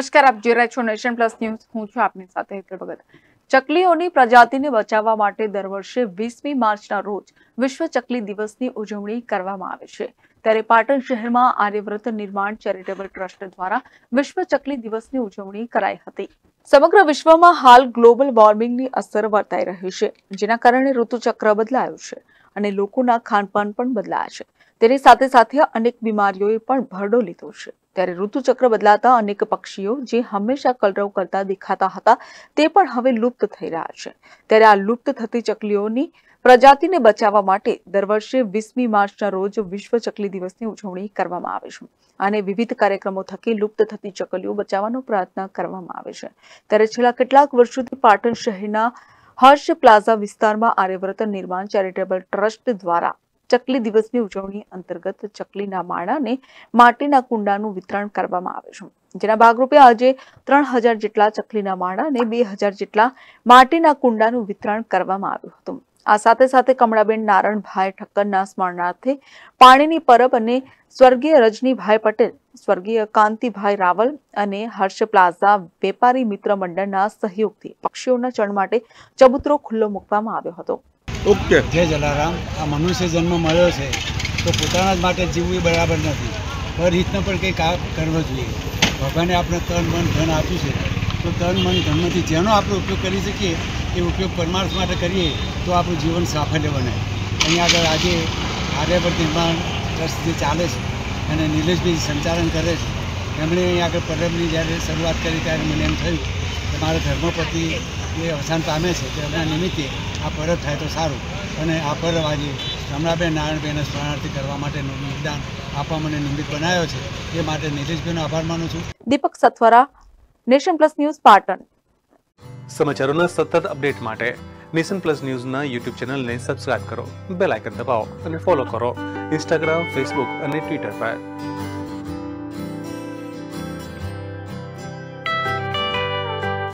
નમસ્કાર, આપ જોઈ રહ્યા છો નેશન પ્લસ ન્યૂઝ. હું છું આપની સાથે ચકલીઓની પ્રજાતિને બચાવવા માટે દર વર્ષે વીસમી માર્ચના રોજ વિશ્વ ચકલી દિવસની ઉજવણી કરવામાં આવે છે. ત્યારે પાટણ શહેરમાં આર્યવ્રત નિર્માણ ચેરિટેબલ ટ્રસ્ટ દ્વારા વિશ્વ ચકલી દિવસની ઉજવણી કરાઈ હતી. સમગ્ર વિશ્વમાં હાલ ગ્લોબલ વોર્મિંગની અસર વર્તાઈ રહી છે, જેના કારણે ઋતુચક્ર બદલાયું છે. અને લોકોના ખાનપાન પણ બદલાયા છે. તેની સાથે સાથે અનેક બીમારીઓએ પણ ભરડો લીધો છે. ત્યારે ઋતુચક્ર બદલાતા અનેક પક્ષીઓ જે હંમેશા કલરવ કરતા દેખાતા હતા, તે પણ હવે લુપ્ત થઈ રહ્યા છે. ત્યારે આ લુપ્ત થતી ચકલીઓની પ્રજાતિને બચાવવા માટે દર વર્ષે વીસમી માર્ચના રોજ વિશ્વ ચકલી દિવસની ઉજવણી કરવામાં આવે છે. અને વિવિધ કાર્યક્રમો થકી લુપ્ત થતી ચકલીઓ બચાવવાનો પ્રયત્ન કરવામાં આવે છે. ત્યારે છેલ્લા કેટલાક વર્ષોથી પાટણ શહેરના હર્ષ પ્લાઝા વિસ્તારમાં આર્યવ્રત નિર્માણ ચેરિટેબલ ટ્રસ્ટ દ્વારા ચકલી દિવસની ઉજવણી અંતર્ગત ચકલીના માળાને માટીના કુંડાનું વિતરણ કરવામાં આવે છે. જેના ભાગરૂપે આજે ત્રણ જેટલા ચકલીના માળા અને બે જેટલા માટીના કુંડાનું વિતરણ કરવામાં આવ્યું હતું. આ સાથે સાથે કમળાબેન નારણભાઈ ઠક્કરના સ્મરણાર્થે પાણીની પરબ અને સ્વર્ગીય રજનીભાઈ પટેલ સ્વર્ગીય કાંતિભાઈ રાવલ અને હર્ષ પ્લાઝા વેપારી મિત્ર મંડળના સહયોગથી પક્ષીઓના ચણ માટે ચબૂતરો ખુલ્લો મૂકવામાં આવ્યો હતો. ઓકે. જય જલારામ. આ મનુષ્ય જન્મ મળ્યો છે તો પોતાના જ માટે જીવવું બરાબર નથી. પરહિતનો પણ કંઈક કામ કરવો જોઈએ. ભગવાને આપણે તન મન ધન આપ્યું છે. તો તન મન ધનમાંથી જેનો આપણે ઉપયોગ કરી શકીએ એ ઉપયોગ પરમાર્થ માટે કરીએ તો આપણું જીવન સાફલ્ય બને. અહીંયા આગળ આજે આર્યભટ્ટ નિર્માણ ટ્રસ્ટ જે ચાલે છે અને નિલેશભાઈ સંચાલન કરે છે, એમણે અહીંયા આગળ પરબની જ્યારે શરૂઆત કરી ત્યારે મને એમ થયું કે મારા ધર્મપતિ એ અવસાન પામે છે તો એમના નિમિત્તે આ પરબ થાય તો સારું. અને આ પરબ આજે રમણાબેન નારાયણબેનને સ્મરણાર્થી કરવા માટેનું યોગદાન આપવા મને નિમિત્ત બનાવ્યો છે. એ માટે નિલેશભાઈનો આભાર માનું છું. Deepak Sathwara, Nation Plus News Patan. સમાચારોના સતત અપડેટ માટે નેશન પ્લસ ન્યૂઝના યુટ્યુબ ચેનલને સબસ્ક્રાઇબ કરો, બેલ આઇકન દબાવો અને ફોલો કરો ઇન્સ્ટાગ્રામ, ફેસબુક અને ટ્વિટર પર.